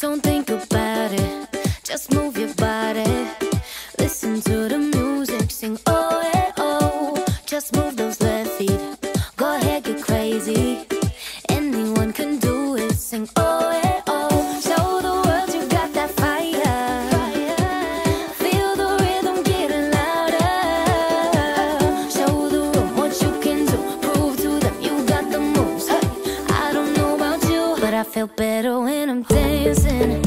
Don't think about it, just move your body. Listen to the music, sing oh eh oh. Just move those left feet, go ahead, get crazy. Anyone can do it, sing oh eh oh. Show the world you got that fire. Feel the rhythm getting louder. Show the world what you can do, prove to them you got the moves. I don't know about you, but I feel better when I'm dancing listen.